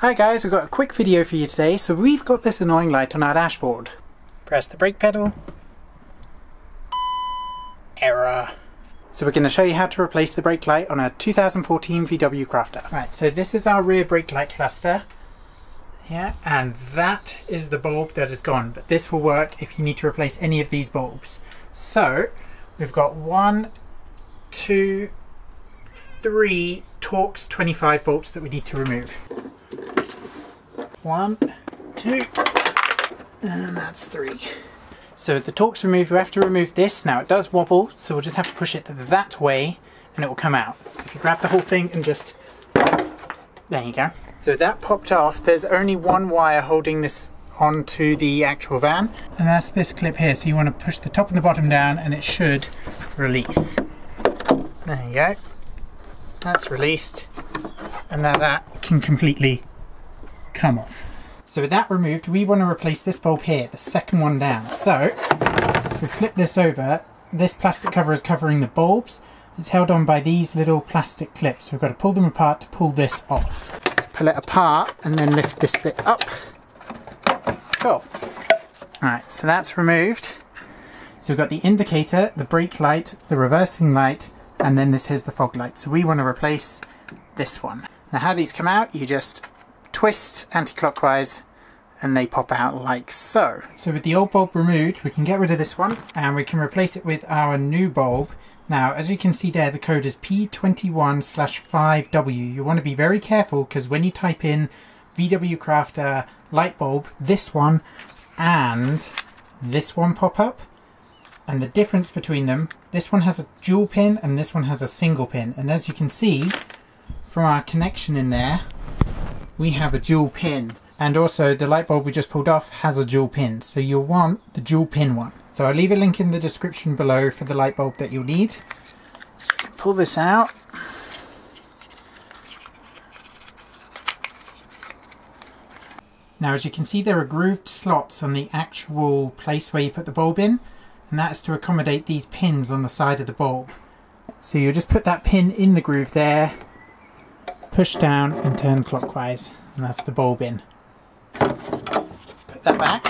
Hi guys, we've got a quick video for you today. So we've got this annoying light on our dashboard. Press the brake pedal. Error. So we're going to show you how to replace the brake light on a 2014 VW Crafter. Right, so this is our rear brake light cluster. Yeah, and that is the bulb that is gone. But this will work if you need to replace any of these bulbs. So we've got one, two, three Torx 25 bolts that we need to remove. One, two, and that's three. So the Torx removed, we have to remove this. Now it does wobble, so we'll just have to push it that way and it will come out. So if you grab the whole thing and just, there you go. So that popped off. There's only one wire holding this onto the actual van and that's this clip here. So you want to push the top and the bottom down and it should release. There you go. That's released and now that can completely come off. So with that removed, we want to replace this bulb here, the second one down. So if we flip this over, this plastic cover is covering the bulbs. It's held on by these little plastic clips. We've got to pull them apart to pull this off. Pull it apart and then lift this bit up. Cool. Alright, so that's removed. So we've got the indicator, the brake light, the reversing light, and then this is the fog light. So we want to replace this one. Now how these come out, you just twist anti-clockwise and they pop out like so. So with the old bulb removed, we can get rid of this one and we can replace it with our new bulb. Now, as you can see there, the code is P21 slash 5W. You want to be very careful because when you type in VW Crafter light bulb, this one and this one pop up. And the difference between them, this one has a dual pin and this one has a single pin. And as you can see from our connection in there, we have a dual pin. And also the light bulb we just pulled off has a dual pin. So you'll want the dual pin one. So I'll leave a link in the description below for the light bulb that you'll need. Pull this out. Now as you can see there are grooved slots on the actual place where you put the bulb in and that's to accommodate these pins on the side of the bulb. So you'll just put that pin in the groove there push down and turn clockwise and that's the bulb in. Put that back.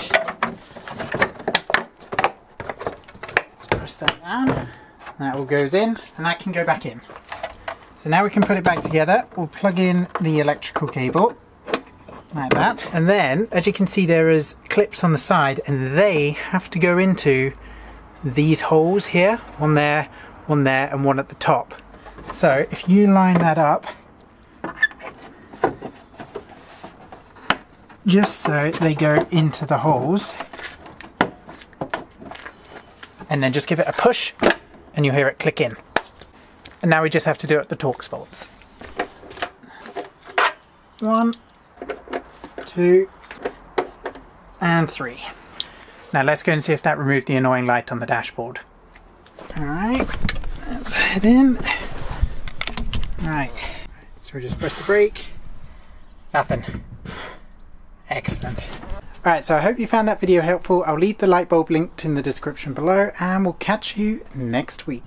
Press that down. That all goes in and that can go back in. So now we can put it back together. We'll plug in the electrical cable like that. And then as you can see there is clips on the side and they have to go into these holes here. One there, one there and one at the top. So if you line that up just so they go into the holes and then just give it a push and you'll hear it click in. And now we just have to do it at the Torx bolts. One, two, and three. Now let's go and see if that removed the annoying light on the dashboard. Alright, let's head in. all right so we just press the brake. Nothing. Excellent. Alright, so I hope you found that video helpful. I'll leave the light bulb linked in the description below and we'll catch you next week.